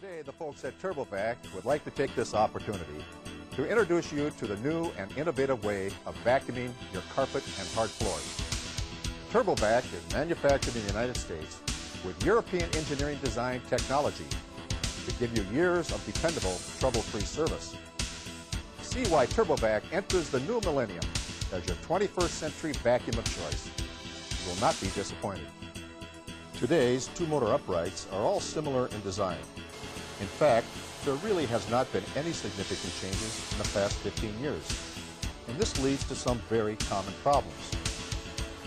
Today, the folks at TurboVac would like to take this opportunity to introduce you to the new and innovative way of vacuuming your carpet and hard floors. TurboVac is manufactured in the United States with European engineering design technology to give you years of dependable, trouble-free service. See why TurboVac enters the new millennium as your 21st century vacuum of choice. You will not be disappointed. Today's two-motor uprights are all similar in design. In fact, there really has not been any significant changes in the past 15 years. And this leads to some very common problems.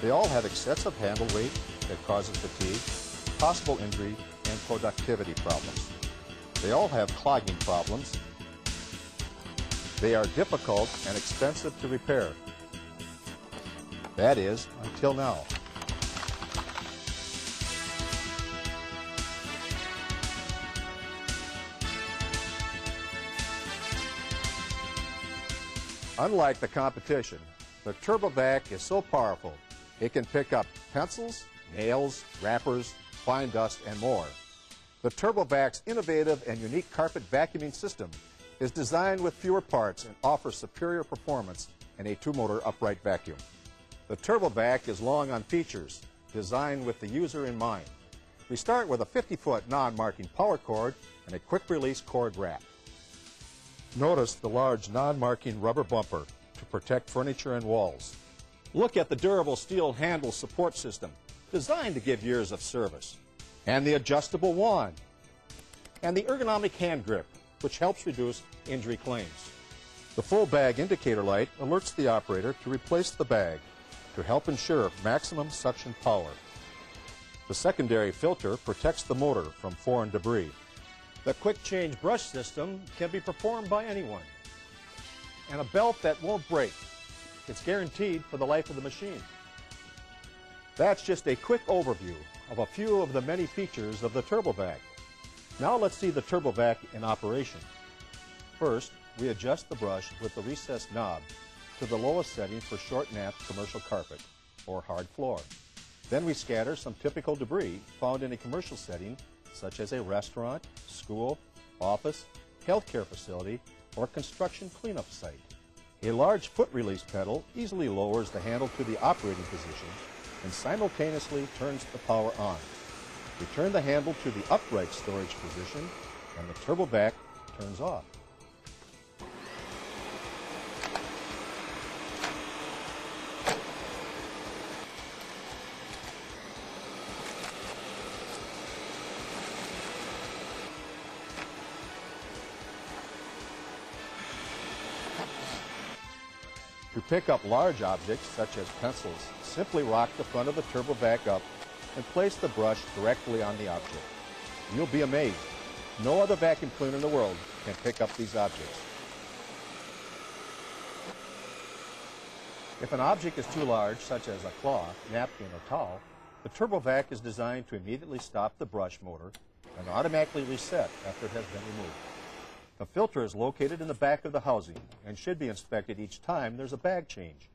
They all have excessive handle weight that causes fatigue, possible injury, and productivity problems. They all have clogging problems. They are difficult and expensive to repair. That is, until now. Unlike the competition, the TurboVac is so powerful it can pick up pencils, nails, wrappers, fine dust, and more. The TurboVac's innovative and unique carpet vacuuming system is designed with fewer parts and offers superior performance in a two-motor upright vacuum. The TurboVac is long on features, designed with the user in mind. We start with a 50-foot non-marking power cord and a quick-release cord wrap. Notice the large non-marking rubber bumper to protect furniture and walls. Look at the durable steel handle support system, designed to give years of service. And the adjustable wand. And the ergonomic hand grip, which helps reduce injury claims. The full bag indicator light alerts the operator to replace the bag to help ensure maximum suction power. The secondary filter protects the motor from foreign debris. The quick change brush system can be performed by anyone. And a belt that won't break. It's guaranteed for the life of the machine. That's just a quick overview of a few of the many features of the TurboVac. Now let's see the TurboVac in operation. First, we adjust the brush with the recessed knob to the lowest setting for short nap commercial carpet or hard floor. Then we scatter some typical debris found in a commercial setting such as a restaurant, school, office, healthcare facility, or construction cleanup site. A large foot release pedal easily lowers the handle to the operating position and simultaneously turns the power on. Return the handle to the upright storage position and the TurboVac turns off. Pick up large objects such as pencils, simply rock the front of the TurboVac up and place the brush directly on the object. You'll be amazed. No other vacuum cleaner in the world can pick up these objects. If an object is too large, such as a cloth, napkin, or towel, the TurboVac is designed to immediately stop the brush motor and automatically reset after it has been removed. The filter is located in the back of the housing and should be inspected each time there's a bag change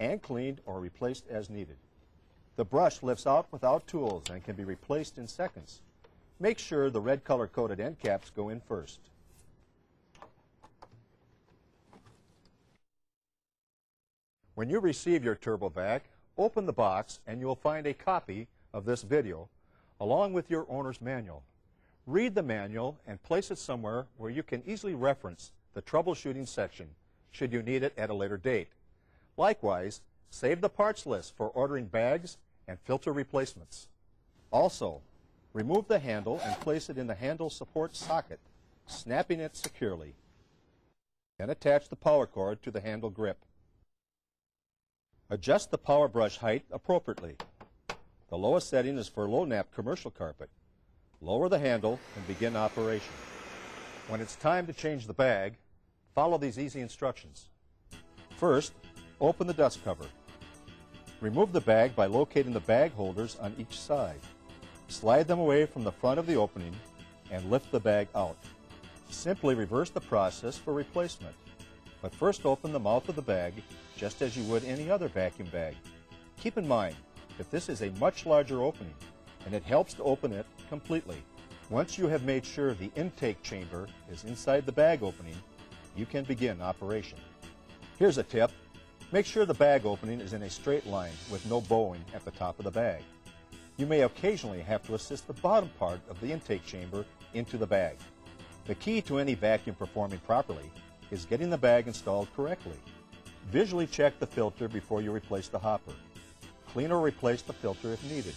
and cleaned or replaced as needed. The brush lifts out without tools and can be replaced in seconds. Make sure the red color-coded end caps go in first. When you receive your TurboVac, open the box and you will find a copy of this video along with your owner's manual. Read the manual and place it somewhere where you can easily reference the troubleshooting section should you need it at a later date. Likewise, save the parts list for ordering bags and filter replacements. Also, remove the handle and place it in the handle support socket, snapping it securely. Then attach the power cord to the handle grip. Adjust the power brush height appropriately. The lowest setting is for low nap commercial carpet. Lower the handle and begin operation. When it's time to change the bag, follow these easy instructions. First, open the dust cover. Remove the bag by locating the bag holders on each side. Slide them away from the front of the opening and lift the bag out. Simply reverse the process for replacement. But first open the mouth of the bag just as you would any other vacuum bag. Keep in mind that this is a much larger opening and it helps to open it completely. Once you have made sure the intake chamber is inside the bag opening, you can begin operation. Here's a tip. Make sure the bag opening is in a straight line with no bowing at the top of the bag. You may occasionally have to assist the bottom part of the intake chamber into the bag. The key to any vacuum performing properly is getting the bag installed correctly. Visually check the filter before you replace the hopper. Clean or replace the filter if needed.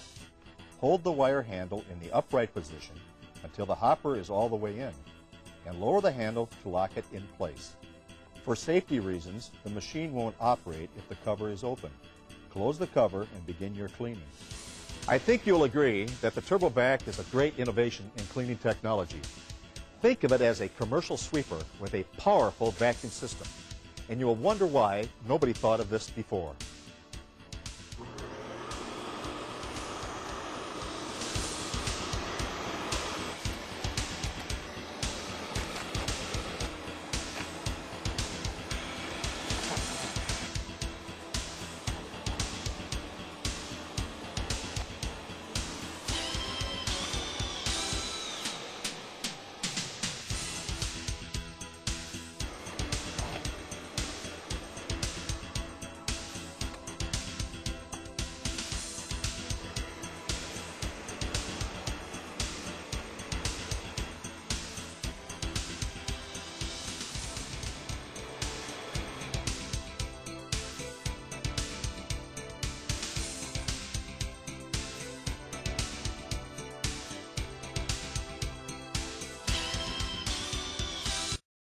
Hold the wire handle in the upright position until the hopper is all the way in, and lower the handle to lock it in place. For safety reasons, the machine won't operate if the cover is open. Close the cover and begin your cleaning. I think you'll agree that the TurboVac is a great innovation in cleaning technology. Think of it as a commercial sweeper with a powerful vacuum system, and you will wonder why nobody thought of this before.